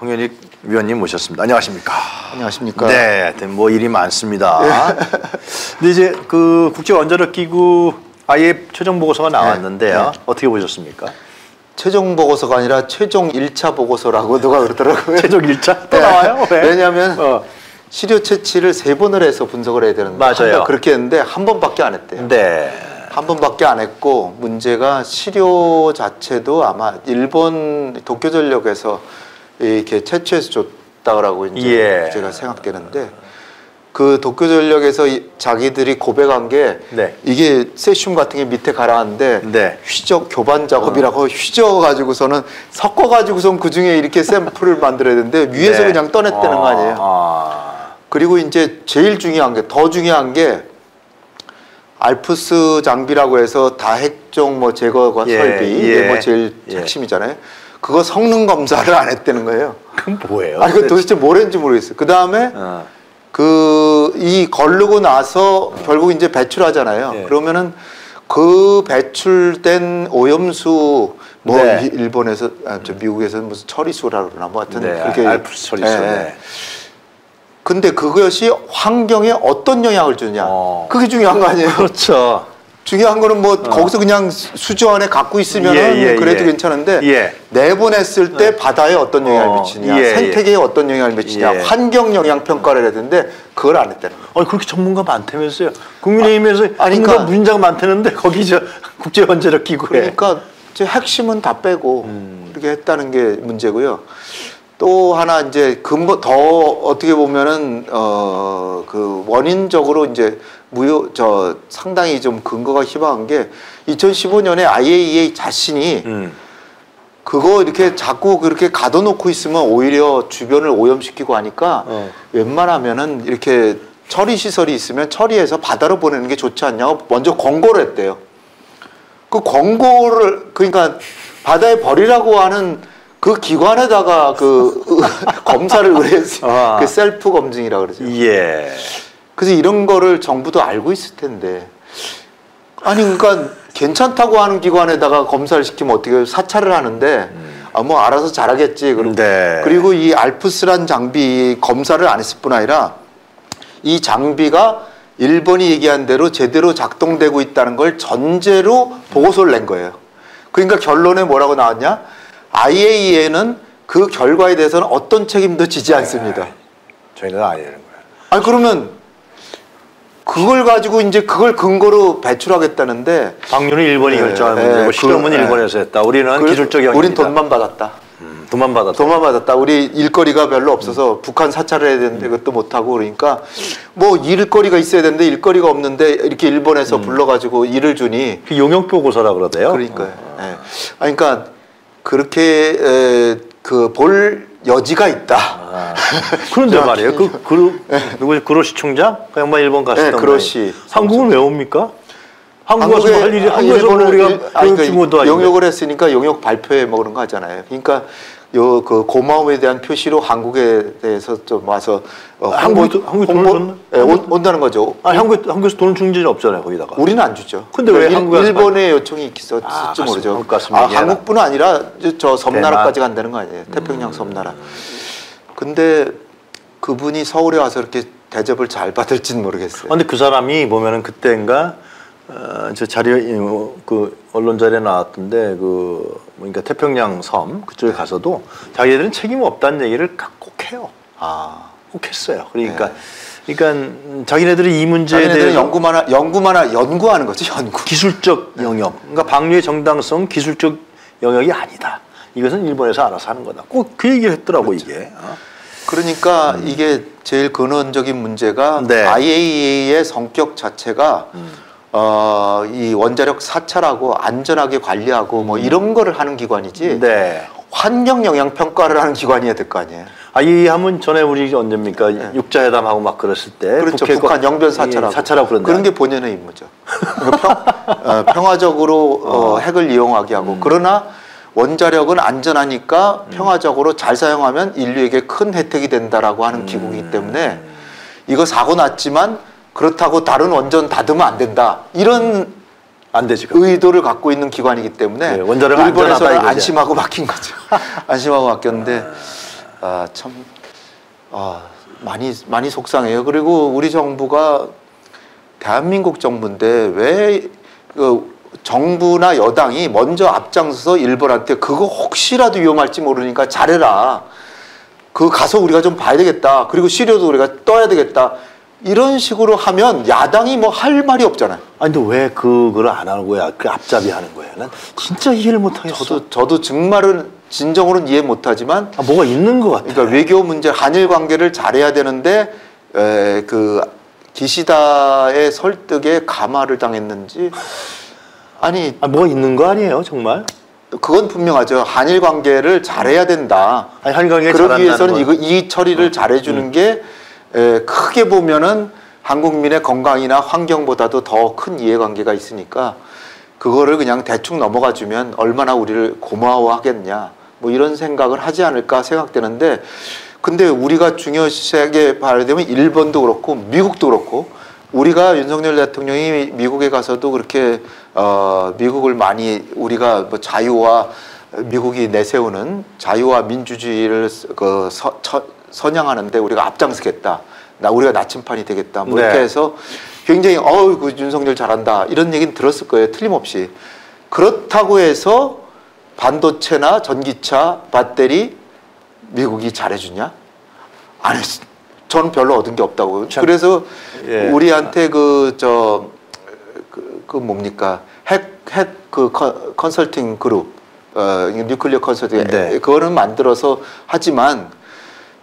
홍현익 위원님 모셨습니다. 안녕하십니까? 안녕하십니까? 네, 하여튼 뭐 일이 많습니다. 근데 이제 그 국제 원자력 기구 IF 최종 보고서가 나왔는데요. 네, 네. 어떻게 보셨습니까? 최종 보고서가 아니라 최종 1차 보고서라고 누가 그러더라고요. 최종 1차 또 네. 나와요? 왜? 왜냐하면 어. 시료 채취를 세 번을 해서 분석을 해야 되는데 맞아요. 그렇게 했는데 한 번밖에 안 했대요. 네. 한 번밖에 안 했고 문제가 시료 자체도 아마 일본 도쿄전력에서 이렇게 채취해서 줬다라고 이제 예. 제가 생각되는데 그 도쿄 전력에서 이- 자기들이 고백한 게 네. 이게 세슘 같은 게 밑에 가라앉는데 네. 휘적 교반 작업이라고 휘저 가지고서는 섞어 가지고선 그 중에 이렇게 샘플을 만들어야 되는데 위에서 네. 그냥 떠냈다는 거 아니에요. 아. 그리고 이제 제일 중요한 게 더 중요한 게 알프스 장비라고 해서 다핵종 뭐 제거 예, 설비 예, 이게 뭐 제일 예. 핵심이잖아요. 그거 성능 검사를 안 했다는 거예요. 그건 뭐예요? 아니 그 도대체 뭘 했는지 모르겠어요. 그 다음에 어. 그이 걸르고 나서 결국 이제 배출하잖아요. 예. 그러면은 그 배출된 오염수 뭐 네. 이- 일본에서 아, 저 미국에서는 무슨 처리수라 그러나 뭐 하여튼 네. 그렇게 알프스 처리소. 예. 네. 근데 그것이 환경에 어떤 영향을 주냐 어. 그게 중요한 거 아니에요. 그렇죠. 중요한 거는 뭐 거기서 그냥 수- 수조 안에 갖고 있으면 예, 예, 그래도 예. 괜찮은데 예. 내보냈을 때 바다에 어떤 영향을 어, 미치냐 예, 생태계에 어떤 영향을 미치냐 예. 환경 영향 평가를 해야 되는데 그걸 안 했다는 거예요. 아니 그렇게 전문가 많다면서요. 국민의힘에서 아니, 전문가 그러니까- 문장 많다는데 거기 저 국제 원자력 기구에 그러니까 이제 핵심은 다 빼고 음. 그렇게 했다는 게 문제고요. 또 하나 이제 근본 더 어떻게 보면은 어 그 원인적으로 이제 무효 저 상당히 좀 근거가 희박한 게 2015년에 IAEA 자신이 음. 그거 이렇게 자꾸 그렇게 가둬놓고 있으면 오히려 주변을 오염시키고 하니까 어. 웬만하면은 이렇게 처리 시설이 있으면 처리해서 바다로 보내는 게 좋지 않냐고 먼저 권고를 했대요. 그 권고를 그러니까 바다에 버리라고 하는 그 기관에다가 그 검사를 의뢰했어요. 아. 그 셀프 검증이라 그러죠. 예. 그래서 이런 거를 정부도 알고 있을 텐데 아니 그러니까 괜찮다고 하는 기관에다가 검사를 시키면 어떻게? 사찰을 하는데 아 뭐 알아서 잘하겠지 그리고 네. 그리고 이 알프스란 장비 검사를 안 했을 뿐 아니라 이 장비가 일본이 얘기한 대로 제대로 작동되고 있다는 걸 전제로 보고서를 낸 거예요. 그러니까 결론에 뭐라고 나왔냐? IAEA는 그 결과에 대해서는 어떤 책임도 지지 않습니다. 저희는 아니라는 거예요. 아니 그러면 그걸 가지고 이제 그걸 근거로 배출하겠다는데 방류는 일본이 예, 결정한 예, 문제고 그- 실험은 예. 일본에서 했다. 우리는 그- 기술적 영역이다. 우린 돈만 받았다. 음, 돈만 받았다. 돈만 받았다. 우리 일거리가 별로 음. 없어서 북한 사찰을 해야 되는데 그것도 못 하고 그러니까 뭐 일거리가 있어야 되는데 일거리가 없는데 이렇게 음. 일본에서 불러가지고 일을 주니 그 용역 보고서라 그러대요. 그러니까요. 예. 아니, 그러니까 그렇게 그볼 여지가 있다. 아, 그런데. 말이에요. 그, 그 누구 그로시 총장 그 양반 일본 갔었던 네, 그로시. 한국은 왜 옵니까? 한국 가서 한국에 할 일이 아, 한국에서 일본을 우리가 일- 아니, 그러니까 용역을 했으니까 용역 발표회 뭐 그런 거 하잖아요. 그러니까 요 그 고마움에 대한 표시로 한국에 대해서 좀 와서 어, 아, 한국이 도- 한국이 돈을 줬나? 예, 온, 온다는 거죠. 아니 한국 한국에서 돈을 준 적이 없잖아요 거기다가. 우리는 안 주죠. 근데 왜 일- 한국에 일본의 요청이 있었을지 아, 모르죠. 한국 가슴이 아? 한국뿐 아니라 저- 저 섬나라까지 대만? 간다는 거 아니에요. 태평양 섬나라. 근데 그분이 서울에 와서 이렇게 대접을 잘 받을지는 모르겠어요. 아, 근데 그 사람이 보면은 그때인가 어, 저 자료 어, 그 언론 자료에 나왔던데 그 그러니까 태평양 섬 그쪽에 가서도 자기들은 책임 없다는 얘기를 꼭 해요. 아, 꼭 했어요. 그러니까 그러니까 음, 자기네들이 이 문제에 대해서 연구만 하, 연구만 하, 연구하는 거죠. 연구. 기술적 영역, 그러니까 방류의 정당성 기술적 영역이 아니다. 이것은 일본에서 알아서 하는 거다. 꼭 그 얘기를 했더라고 이게. 어? 그러니까 이게 제일 근원적인 문제가 음. 네. IAEA의 성격 자체가 어, 이 원자력 사찰하고 안전하게 관리하고 뭐 이런 거를 하는 기관이지 음. 네. 환경 영향 평가를 하는 기관이어야 될 거 아니에요. 아, 이 하면 전에 우리 언제입니까? 육자회담하고 막 그랬을 때. 네. 그렇죠. 북한 영변 예, 사찰하고. 사찰하고 그런다. 그런 게 본연의 임무죠. 그러니까 평, 어, 평화적으로 어, 핵을 이용하게 음. 하고 그러나 원자력은 안전하니까 평화적으로 잘 사용하면 인류에게 큰 혜택이 된다라고 하는 음. 기구이기 때문에 이거 사고 났지만 그렇다고 다른 원전 닫으면 안 된다. 이런 안. 그럼. 의도를 갖고 있는 기관이기 때문에 네, 일본에서는 이거죠. 안심하고 맡긴 거죠. 안심하고 맡겼는데 아, 참 아, 많이 많이 속상해요. 그리고 우리 정부가 대한민국 정부인데 왜 그 정부나 여당이 먼저 앞장서서 일본한테 그거 혹시라도 위험할지 모르니까 잘해라. 그 가서 우리가 좀 봐야 되겠다. 그리고 시료도 우리가 떠야 되겠다. 이런 식으로 하면 야당이 뭐 할 말이 없잖아요. 아니 근데 왜 그걸 안 하는 거야? 그 앞잡이 하는 거야? 난 진짜 이해를 못 하겠어. 저도 저도 정말은 진정으로는 이해 못 하지만 아, 뭐가 있는 것 같아. 그러니까 외교 문제 한일 관계를 잘해야 되는데 에, 그 기시다의 설득에 감화를 당했는지 아니 아, 뭐가 있는 거 아니에요, 정말? 그건 분명하죠. 한일 관계를 잘해야 된다. 아니 한일 관계 그러기 위해서는 이거 이 처리를 잘해주는 게 에, 크게 보면은 한국민의 건강이나 환경보다도 더 큰 이해관계가 있으니까 그거를 그냥 대충 넘어가 주면 얼마나 우리를 고마워하겠냐 뭐 이런 생각을 하지 않을까 생각되는데 근데 우리가 중요시하게 봐야 되면 일본도 그렇고 미국도 그렇고 우리가 윤석열 대통령이 미국에 가서도 그렇게 어 미국을 많이 우리가 뭐 자유와 미국이 내세우는 자유와 민주주의를 그 서, 처, 선양하는데 우리가 앞장서겠다. 나 우리가 나침판이 되겠다. 뭐 이렇게 네. 해서 굉장히 어우 그 윤석열 잘한다 이런 얘기는 들었을 거예요. 틀림없이 그렇다고 해서 반도체나 전기차 배터리 미국이 잘해주냐? 안 했. 저는 별로 얻은 게 없다고. 참, 그래서 예. 우리한테 그 저 그, 그 뭡니까 핵 핵 그 컨설팅 그룹 어 뉴클리어 컨설팅 네. 그거는 만들어서 하지만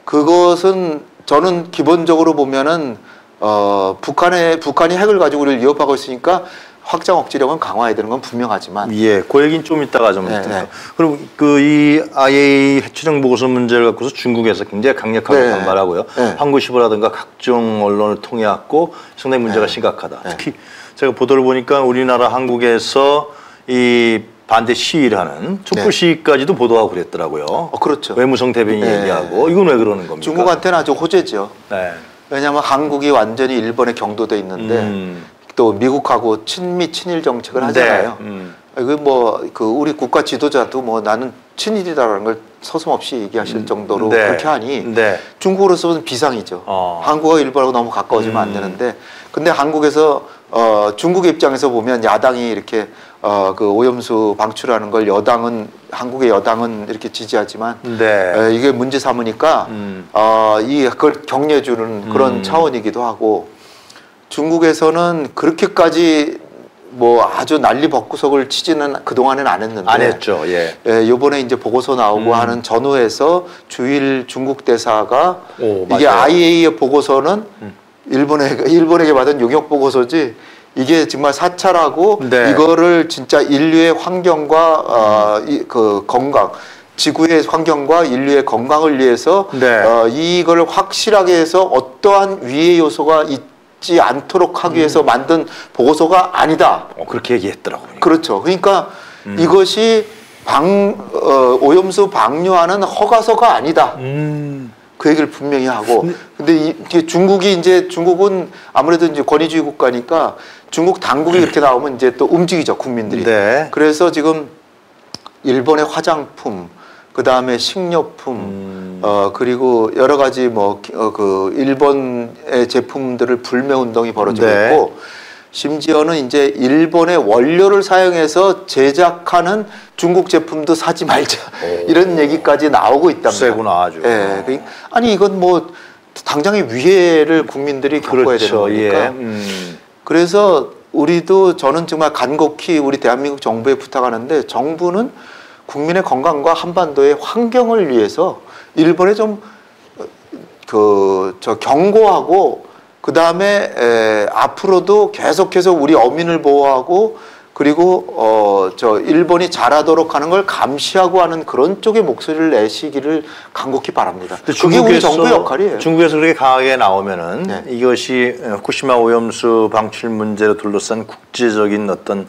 그것은 저는 기본적으로 보면은 어 북한의 북한이 핵을 가지고 우리를 위협하고 있으니까 확장 억지력은 강화해야 되는 건 분명하지만 예, 그 얘기는 좀 이따가 좀. 네. 네. 그리고 그 이 IAEA 해추정 보고서 문제를 갖고서 중국에서 굉장히 강력하게 네. 반발하고요. 네. 한국시보라든가 각종 언론을 통해 왔고 상당히 문제가 네. 심각하다. 네. 특히 제가 보도를 보니까 우리나라 한국에서 이 반대 시위를 하는 촛불 네. 시위까지도 보도하고 그랬더라고요. 어, 그렇죠. 외무성 대변인 네. 얘기하고 이건 왜 그러는 겁니까? 중국한테는 아주 호재죠. 네. 왜냐하면 한국이 완전히 일본에 경도돼 있는데 음. 또 미국하고 친미 친일 정책을 하잖아요. 네. 음. 그뭐그 우리 국가 지도자도 뭐 나는 친일이다라는 걸 서슴없이 얘기하실 정도로 네. 그렇게 하니 네. 중국으로서는 비상이죠. 어. 한국과 일본하고 너무 가까워지면 안 음. 되는데 근데 한국에서 어 중국의 입장에서 보면 야당이 이렇게 어 그 오염수 방출하는 걸 여당은 한국의 여당은 이렇게 지지하지만 네. 에, 이게 문제 삼으니까 음. 어, 이 그걸 격려해 주는 그런 음. 차원이기도 하고 중국에서는 그렇게까지 뭐 아주 난리 법구석을 치지는 그동안은 안 했는데 안 했죠. 예. 예, 요번에 이제 보고서 나오고 음. 하는 전후에서 주일 중국 대사가 오, 이게 맞아요. IAEA 보고서는 음. 일본에 일본에게 받은 용역 보고서지 이게 정말 사찰하고 네. 이거를 진짜 인류의 환경과 어, 이, 그 건강 지구의 환경과 인류의 건강을 위해서 네. 어, 이걸 확실하게 해서 어떠한 위해 요소가 있지 않도록 하기 위해서 만든 보고서가 아니다. 어, 그렇게 얘기했더라고요. 그렇죠. 그러니까 음. 이것이 방 어, 오염수 방류하는 허가서가 아니다. 음. 그 얘기를 분명히 하고. 근데 이, 이게 중국이 이제 중국은 아무래도 이제 권위주의 국가니까 중국 당국이 이렇게 나오면 이제 또 움직이죠 국민들이. 네. 그래서 지금 일본의 화장품, 그 다음에 식료품, 음. 어 그리고 여러 가지 뭐그 일본의 제품들을 불매 운동이 벌어지고 네. 있고 심지어는 이제 일본의 원료를 사용해서 제작하는 중국 제품도 사지 말자 오. 이런 얘기까지 나오고 있답니다. 세구나 아주. 예, 그- 아니 이건 뭐 당장의 위해를 국민들이 겪어야 되는 그렇죠. 거니까. 예. 음. 그래서 우리도 저는 정말 간곡히 우리 대한민국 정부에 부탁하는데 정부는 국민의 건강과 한반도의 환경을 위해서 일본에 좀 그 저 경고하고 그 다음에 앞으로도 계속해서 우리 어민을 보호하고 그리고 어 저 일본이 잘하도록 하는 걸 감시하고 하는 그런 쪽의 목소리를 내시기를 간곡히 바랍니다. 그게 우리 중국에서- 정부의 역할이에요. 중국에서 그렇게 강하게 나오면은 네. 이것이 어, 후쿠시마 오염수 방출 문제로 둘러싼 국제적인 어떤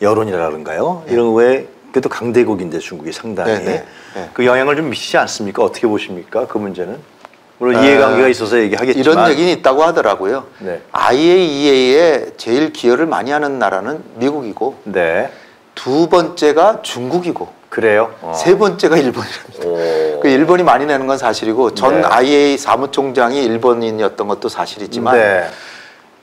여론이라든가요. 이런 거에 그래도 강대국인데 중국이 상당히 네, 네, 네. 그 영향을 좀 미치지 않습니까? 어떻게 보십니까? 그 문제는 물론 아, 이해관계가 있어서 얘기하겠지만 이런 얘기는 있다고 하더라고요. 네. IAEA에 제일 기여를 많이 하는 나라는 미국이고 네 두 번째가 중국이고 그래요. 어. 세 번째가 일본이랍니다. 오. 그 일본이 많이 내는 건 사실이고 전 네. IAEA 사무총장이 일본인이었던 것도 사실이지만 네.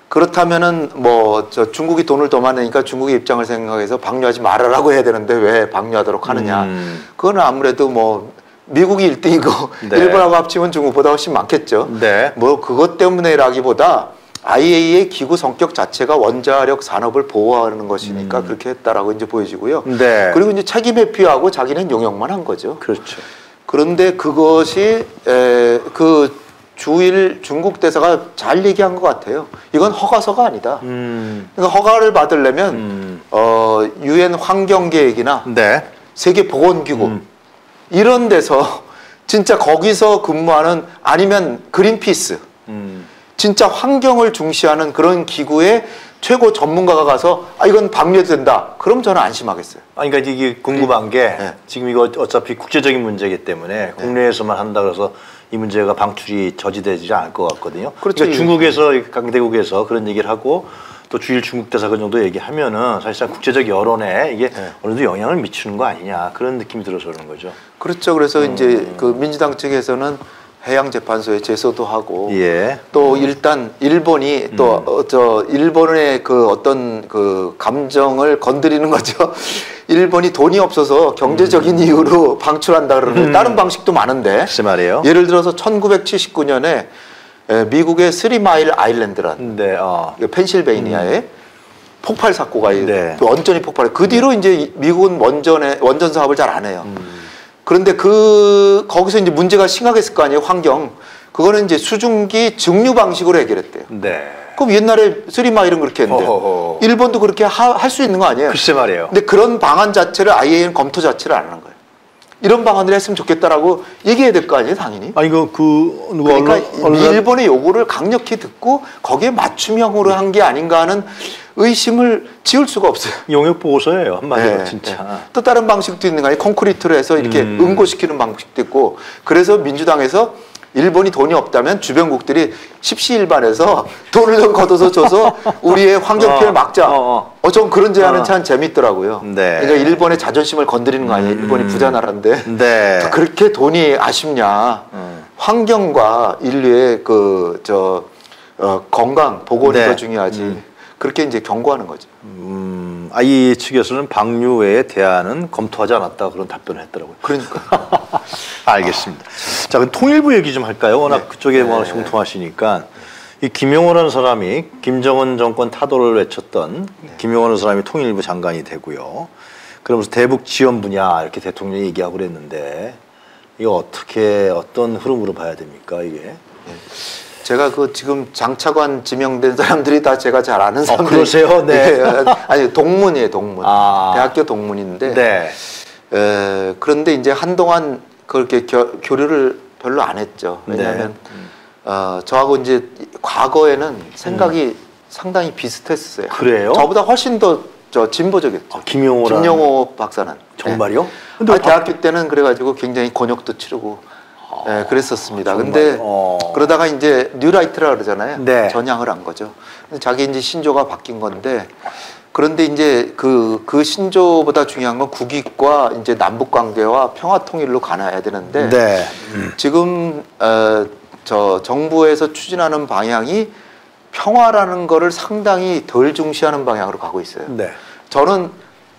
그렇다면은 뭐 저 중국이 돈을 더 많으니까 중국의 입장을 생각해서 방류하지 말아라고 해야 되는데 왜 방류하도록 하느냐? 음. 그거는 아무래도 뭐 미국이 1등이고 네. 일본하고 합치면 중국보다 훨씬 많겠죠. 네. 뭐 그것 때문에라기보다 IAEA의 기구 성격 자체가 원자력 산업을 보호하는 것이니까 그렇게 했다라고 이제 보여지고요. 음. 네. 그리고 이제 책임 회피하고 자기는 용역만 한 거죠. 그렇죠. 그런데 그것이 에, 그 주일 중국 대사가 잘 얘기한 것 같아요. 이건 허가서가 아니다. 음. 그러니까 허가를 받으려면 음. 어 유엔 환경 계획이나 네. 세계 보건 기구 음. 이런 데서 진짜 거기서 근무하는 아니면 그린피스 음. 진짜 환경을 중시하는 그런 기구의 최고 전문가가 가서 아 이건 방류된다. 그럼 저는 안심하겠어요. 아니 그러니까 이게 궁금한 게 네. 지금 이거 어차피 국제적인 문제이기 때문에 국내에서만 한다 그래서 이 문제가 방출이 저지되지 않을 것 같거든요. 그렇죠. 러니까 중국에서 강대국에서 그런 얘기를 하고 또 주일 중국 대사 그 정도 얘기하면은 사실상 국제적 여론에 이게 네. 어느 정도 영향을 미치는 거 아니냐 그런 느낌이 들어서 그러는 거죠. 그렇죠. 그래서 음. 이제 그 민주당 측에서는 해양재판소에 제소도 하고 예. 또 일단 일본이 음. 또 어, 저 일본의 그 어떤 그 감정을 건드리는 거죠. 일본이 돈이 없어서 경제적인 이유로 방출한다 그러는데 음. 다른 방식도 많은데 말이에요. 예를 들어서 1979년에 미국의 스리마일 아일랜드란 네. 어. 그 펜실베이니아에 폭발 사고가 네. 원전이 폭발해. 그 뒤로 이제 이- 미국은 원전에 원전 사업을 잘 안 해요. 음. 그런데 그 거기서 이제 문제가 심각했을 거 아니에요. 환경. 그거는 이제 수증기 증류 방식으로 해결했대요. 네. 그럼 옛날에 쓰리마일은 그렇게 했는데 어허허. 일본도 그렇게 할 수 있는 거 아니에요? 글쎄 말이에요. 근데 그런 방안 자체를 IAEA는 검토 자체를 안 하는 거예요. 이런 방안을 했으면 좋겠다라고 얘기해야 될 거 아니에요, 당연히. 아니 그그 누가 그러니까 언론, 언론 일본의 요구를 강력히 듣고 거기에 맞춤형으로 한게 아닌가 하는 의심을 지울 수가 없어요. 용역 보고서예요 한마디로 네, 진짜. 네. 또 다른 방식도 있는 거 아니에요? 콘크리트로 해서 이렇게 음. 응고시키는 방식도 있고 그래서 민주당에서 일본이 돈이 없다면 주변국들이 십시일반해서 돈을 좀 걷어서 줘서 우리의 환경 피해를 어, 막자. 어, 어, 어. 좀 그런 제안은 어. 참 재밌더라고요. 네. 그러니까 일본의 자존심을 건드리는 거 아니에요? 일본이 음. 부자 나라인데. 네. 또 그렇게 돈이 아쉽냐. 음. 환경과 인류의 그, 저, 어, 건강, 보건이 네. 더 중요하지. 그렇게 이제 경고하는 거죠. 음, 아이 측에서는 방류 외에 대안은 검토하지 않았다 그런 답변을 했더라고요. 그러니까. 알겠습니다. 자, 그럼 통일부 얘기 좀 할까요? 워낙 그쪽에 워낙 형통하시니까 이 김용호라는 사람이 김정은 정권 타도를 외쳤던 김용호라는 사람이 통일부 장관이 되고요. 그러면서 대북 지원 분야 이렇게 대통령이 얘기하고 그랬는데 이거 어떻게 어떤 흐름으로 봐야 됩니까 이게? 제가 그 지금 장차관 지명된 사람들이 다 제가 잘 아는 사람들. 어, 그러세요? 네. 아니 동문이에요, 동문. 아. 대학교 동문인데. 네. 에, 그런데 이제 한동안 그렇게 겨, 교류를 별로 안 했죠. 왜냐하면 네. 어, 저하고 이제 과거에는 생각이 상당히 비슷했어요. 그래요? 저보다 훨씬 더 저 진보적이었죠. 아, 김용호 박사는. 정말요? 네. 근데 아, 대학교 때는 그래가지고 굉장히 권역도 치르고 예, 그랬었습니다. 아, 근데? 어. 그러다가 이제 뉴라이트라 그러잖아요. 네. 전향을 한 거죠. 자기 이제 신조가 바뀐 건데 그런데 이제 그, 그 신조보다 중요한 건 국익과 이제 남북 관계와 평화 통일로 가나야 되는데 네. 지금 어, 저 정부에서 추진하는 방향이 평화라는 거를 상당히 덜 중시하는 방향으로 가고 있어요. 네. 저는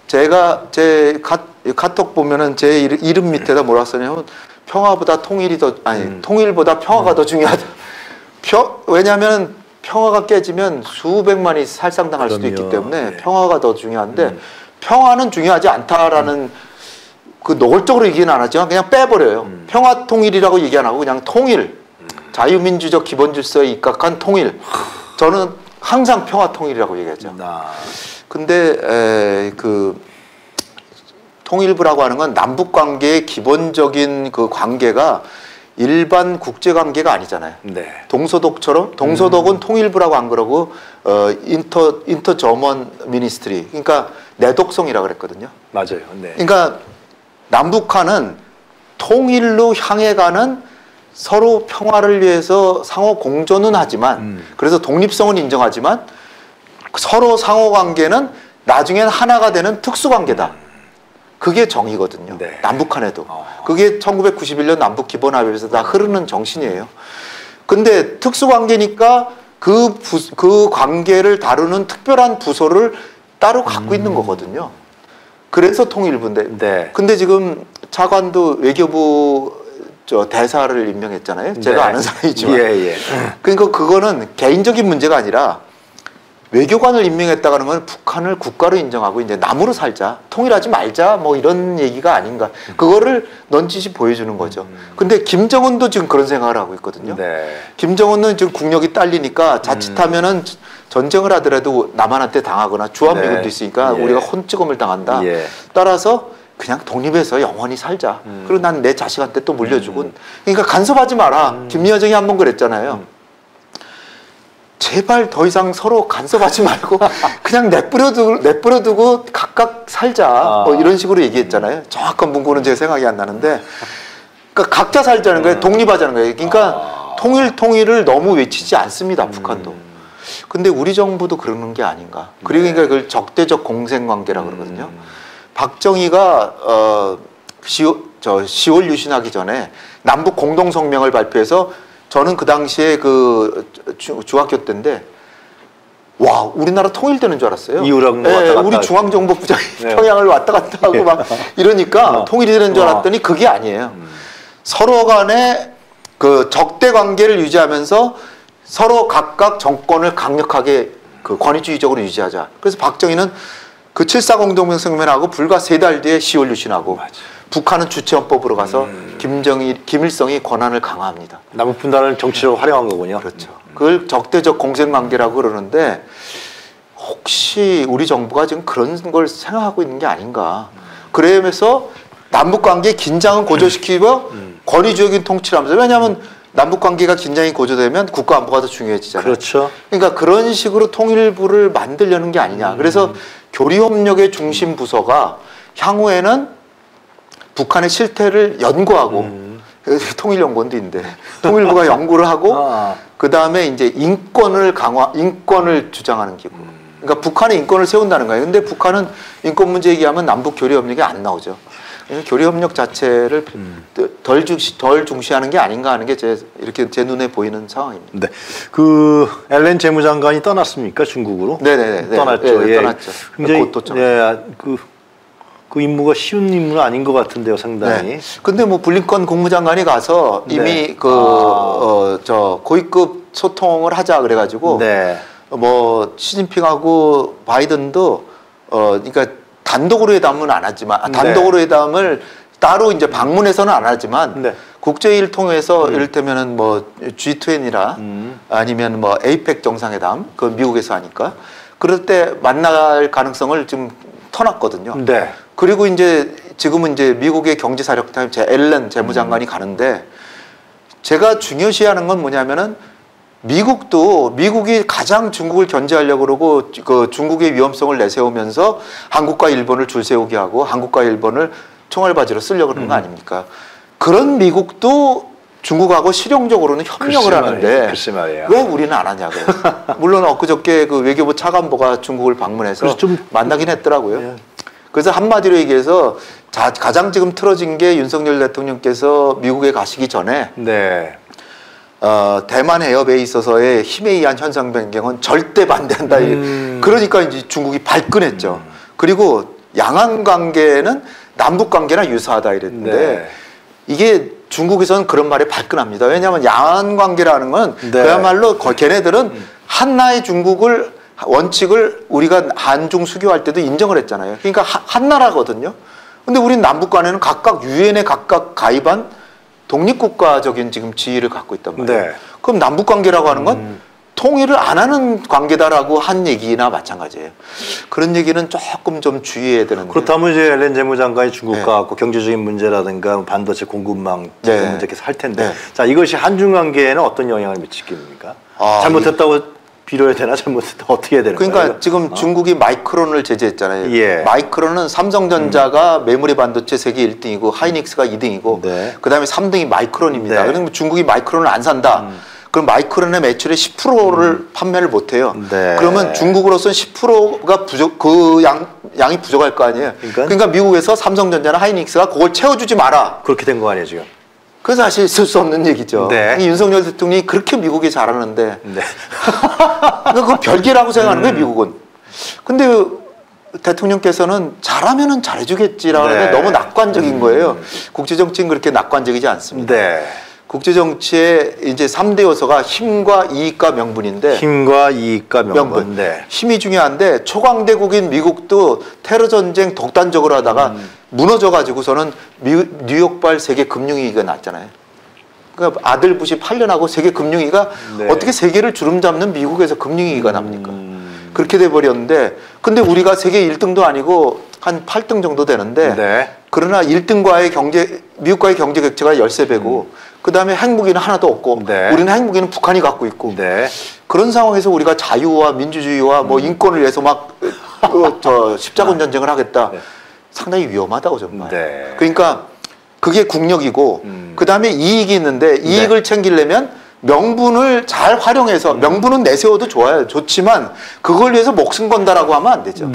제가 제 카, 카톡 보면은 제 이름, 이름 밑에다 뭐라 쓰냐면 평화보다 통일이 더 아니 음. 통일보다 평화가 더 중요하다. 평, 왜냐하면 평화가 깨지면 수백만이 살상당할 수도 있기 그럼요. 때문에 네. 평화가 더 중요한데 음. 평화는 중요하지 않다라는 그 노골적으로 얘기는 안 하지만 그냥 빼버려요. 음. 평화 통일이라고 얘기 안 하고 그냥 통일, 자유민주적 기본 질서에 입각한 통일. 저는 항상 평화 통일이라고 얘기하죠. 나. 근데 에, 그 통일부라고 하는 건 남북 관계의 기본적인 그 관계가 일반 국제 관계가 아니잖아요. 네. 동서독처럼 동서독은 통일부라고 안 그러고 어 인터 인터 저먼 미니스트리 그러니까 내독성이라 그랬거든요. 맞아요. 네. 그러니까 남북한은 통일로 향해 가는 서로 평화를 위해서 상호 공존은 하지만 음. 그래서 독립성은 인정하지만 서로 상호 관계는 나중엔 하나가 되는 특수 관계다. 그게 정이거든요. 네. 남북한에도. 어. 그게 1991년 남북 기본합의에서 다 흐르는 정신이에요. 근데 특수관계니까 그, 부, 그 관계를 다루는 특별한 부서를 따로 갖고 있는 거거든요. 그래서 통일부인데. 네. 근데 지금 차관도 외교부 저 대사를 임명했잖아요. 제가 네. 아는 사람이지만. 예, 예. 그러니까 그거는 개인적인 문제가 아니라 외교관을 임명했다는 건 북한을 국가로 인정하고 이제 남으로 살자, 통일하지 말자, 뭐 이런 얘기가 아닌가. 그거를 넌지시 보여주는 거죠. 근데 김정은도 지금 그런 생각을 하고 있거든요. 네. 김정은은 지금 국력이 딸리니까 자칫하면은 전쟁을 하더라도 남한한테 당하거나 주한미군도 네. 있으니까 예. 우리가 혼찌검을 당한다. 예. 따라서 그냥 독립해서 영원히 살자. 음. 그리고 난 내 자식한테 또 물려주고. 그러니까 간섭하지 마라. 음. 김여정이 한 번 그랬잖아요. 제발 더 이상 서로 간섭하지 말고 그냥 내버려두고, 내버려두고 각각 살자. 아. 뭐 이런 식으로 얘기했잖아요. 정확한 문구는 제 생각이 안 나는데. 그러니까 각자 살자는 거예요. 독립하자는 거예요. 그러니까 통일 통일을 너무 외치지 않습니다. 북한도. 근데 우리 정부도 그러는 게 아닌가. 그리고 그러니까 그걸 적대적 공생 관계라 그러거든요. 박정희가 어 10, 저 10월 유신하기 전에 남북 공동 성명을 발표해서 저는 그 당시에 그 주, 중학교 때인데 와 우리나라 통일되는 줄 알았어요. 이유랑 뭐 예, 왔다 갔다 우리. 중앙정보부장이 네. 평양을 왔다 갔다 하고 막 이러니까 어. 통일이 되는 줄 어. 알았더니 그게 아니에요. 서로 간에 그 적대 관계를 유지하면서 서로 각각 정권을 강력하게 그 권위주의적으로 유지하자. 그래서 박정희는 그7.4 공동명성명하고 불과 세 달 뒤에 10월 유신하고 북한은 주체헌법으로 가서 김정일, 김일성이 권한을 강화합니다. 남북 분단을 정치적으로 활용한 거군요. 그렇죠. 그걸 적대적 공생관계라고 그러는데 혹시 우리 정부가 지금 그런 걸 생각하고 있는 게 아닌가. 그러면서 남북 관계 긴장은 고조시키고 권위주의적인 통치를 하면서 왜냐하면 남북 관계가 긴장이 고조되면 국가 안보가 더 중요해지잖아요. 그렇죠. 그러니까 그런 식으로 통일부를 만들려는 게 아니냐. 그래서 교류협력의 중심 부서가 향후에는 북한의 실태를 연구하고 통일연구원도 있는데 통일부가 연구를 하고 아. 그 다음에 이제 인권을 강화, 인권을 주장하는 기구. 그러니까 북한의 인권을 세운다는 거예요. 근데 북한은 인권 문제 얘기하면 남북 교류 협력이 안 나오죠. 그래서 교류 협력 자체를 덜 중시, 덜 중시하는 게 아닌가 하는 게 제 이렇게 제 눈에 보이는 상황입니다. 네. 그 엘렌 재무장관이 떠났습니까 중국으로? 네네네. 네. 떠났죠. 네, 예. 떠났죠. 예, 그, 그 임무가 쉬운 임무는 아닌 것 같은데요, 상당히. 네. 근데 뭐 블링컨 국무장관이 가서 이미 네. 그, 아. 어, 저, 고위급 소통을 하자 그래가지고, 네. 뭐, 시진핑하고 바이든도, 어, 그러니까 단독으로 회담은 안 하지만, 아, 단독으로 회담을 따로 이제 방문해서는 안 하지만, 네. 국제일 통해서 이를테면은 뭐, G20이나 음. 아니면 뭐, 에이펙 정상회담, 그 미국에서 하니까, 그럴 때 만날 가능성을 지금 터놨거든요. 네. 그리고 이제 지금은 이제 미국의 경제사령탑 제 앨런 재무장관이 가는데 제가 중요시하는 건 뭐냐면은 미국도 미국이 가장 중국을 견제하려고 그러고 그 중국의 위험성을 내세우면서 한국과 일본을 줄 세우게 하고 한국과 일본을 총알바지로 쓰려고 그러는 거 아닙니까? 그런 미국도 중국하고 실용적으로는 협력을 하는데 말이에요. 왜 우리는 안 하냐고요. 물론 엊그저께 그 외교부 차관보가 중국을 방문해서 좀- 만나긴 했더라고요. 예. 그래서 한마디로 얘기해서 자, 가장 지금 틀어진 게 윤석열 대통령께서 미국에 가시기 전에 네. 어, 대만 해협에 있어서의 힘에 의한 현상 변경은 절대 반대한다. 음. 그러니까 이제 중국이 발끈했죠. 그리고 양안 관계는 남북 관계나 유사하다 이랬는데 네. 이게 중국에서는 그런 말에 발끈합니다. 왜냐하면 양안 관계라는 건 네. 그야말로 거- 걔네들은 한나의 중국을 원칙을 우리가 한중 수교할 때도 인정을 했잖아요. 그러니까 하- 한 나라거든요. 근데 우린 남북 간에는 각각 유엔에 각각 가입한 독립국가적인 지금 지위를 갖고 있단 말이에요. 네. 그럼 남북 관계라고 하는 건 통일을 안 하는 관계다라고 한 얘기나 마찬가지예요. 그런 얘기는 조금 좀 주의해야 되는데. 그렇다면 이제 엘렌 재무장관이 중국과 네. 갖고 경제적인 문제라든가 반도체 공급망 네. 네. 문제 계속 할 텐데 네. 자 이것이 한중 관계에는 어떤 영향을 미치겠습니까? 아, 잘못했다고 빌어야 되나 잘못했다 어떻게 해야 되는 그러니까 거예요? 지금 중국이 마이크론을 제재했잖아요. 예. 마이크론은 삼성전자가 메모리 반도체 세계 1등이고 하이닉스가 2등이고 네. 그다음에 3등이 마이크론입니다. 네. 그러면 중국이 마이크론을 안 산다. 그럼 마이크론의 매출의 10%를 판매를 못 해요. 네. 그러면 중국으로서는 10%가 부족 그 양 양이 부족할 거 아니에요. 그러니까? 그러니까 미국에서 삼성전자나 하이닉스가 그걸 채워주지 마라. 그렇게 된 거 아니에요 지금? 그건 사실 있을 수 없는 얘기죠. 네. 이 윤석열 대통령이 그렇게 미국이 잘하는데 네. 그그 별개라고 생각하는 음. 거예요, 미국은. 근데 대통령께서는 잘하면은 잘해주겠지라는 네. 게 너무 낙관적인 거예요. 국제정치는 그렇게 낙관적이지 않습니다. 네. 국제정치의 이제 삼대 요소가 힘과 이익과 명분인데 힘과 이익과 명분. 명분. 네. 힘이 중요한데 초강대국인 미국도 테러 전쟁 독단적으로 하다가 음. 무너져 가지고서는 미- 뉴욕발 세계 금융위기가 났잖아요. 그러니까 아들 부시 8년하고 세계 금융위기가 네. 어떻게 세계를 주름 잡는 미국에서 금융위기가 납니까? 음. 그렇게 돼 버렸는데 근데 우리가 세계 1등도 아니고 한 8등 정도 되는데 네. 그러나 1등과의 경제 미국과의 경제 격차가 13배고 그 다음에 핵무기는 하나도 없고 음. 네. 우리는 핵무기는 북한이 갖고 있고 네. 그런 상황에서 우리가 자유와 민주주의와 뭐 음. 인권을 위해서 막저 십자군 전쟁을 하겠다. 네. 상당히 위험하다고 정말. 네. 그러니까 그게 국력이고 음. 그 다음에 이익이 있는데 이익을 챙기려면 명분을 잘 활용해서 명분은 내세워도 좋아요. 좋지만 그걸 위해서 목숨 건다라고 하면 안 되죠.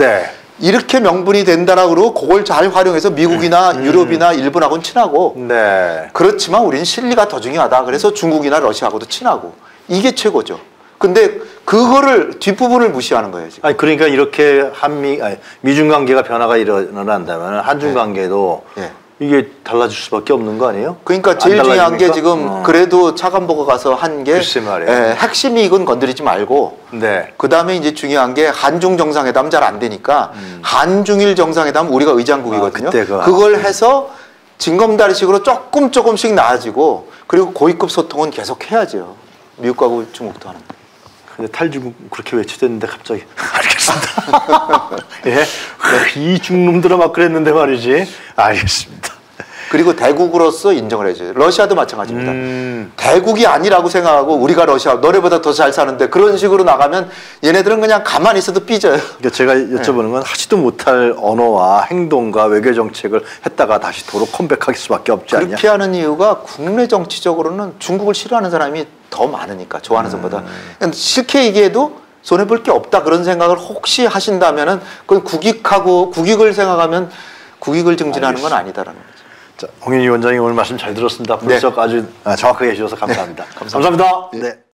네. 이렇게 명분이 된다라고 그러고 그걸 잘 활용해서 미국이나 음. 유럽이나 일본하고는 친하고 네. 그렇지만 우리는 실리가 더 중요하다. 그래서 중국이나 러시아하고도 친하고 이게 최고죠. 근데 그거를 뒷부분을 무시하는 거예요, 지금. 아니 그러니까 이렇게 한미 아니, 미중 관계가 변화가 일어난다면 한중 네. 관계도 예. 이게 달라질 수밖에 없는 거 아니에요? 그러니까 안 제일 중요한 게? 지금 어. 그래도 차관보고 가서 한게 글쎄 말이에요. 예, 핵심 이익은 건드리지 말고 네. 그다음에 이제 중요한 게 한중 정상회담 잘 안 되니까 한중일 정상회담 우리가 의장국이거든요. 아, 그때가. 그걸 해서 징검다리식으로 조금 조금씩 나아지고 그리고 고위급 소통은 계속 해야죠. 미국하고 중국도 하는. 근데 탈중국 그렇게 외치댔는데 갑자기 알겠습니다. 예, 이 중놈들아 막 그랬는데 말이지. 알겠습니다. 그리고 대국으로서 인정을 해줘요. 러시아도 마찬가지입니다. 음, 대국이 아니라고 생각하고 우리가 러시아 너네보다 더 잘 사는데 그런 식으로 나가면 얘네들은 그냥 가만히 있어도 삐져요. 그러니까 제가 여쭤보는 건 하지도 못할 언어와 행동과 외교 정책을 했다가 다시 도로 컴백할 수밖에 없지 않냐. 그렇게 하는 이유가 국내 정치적으로는 중국을 싫어하는 사람이 더 많으니까 좋아하는 사람보다 근데 싫게 얘기해도 손해 볼 게 없다 그런 생각을 혹시 하신다면은 그건 국익하고 국익을 생각하면 국익을 증진하는 건 아니다라는 거죠. 자, 홍윤희 위원장님 오늘 말씀 잘 들었습니다. 네. 분석 아주 아, 정확하게 해주셔서 감사합니다. 감사합니다. 감사합니다. 네.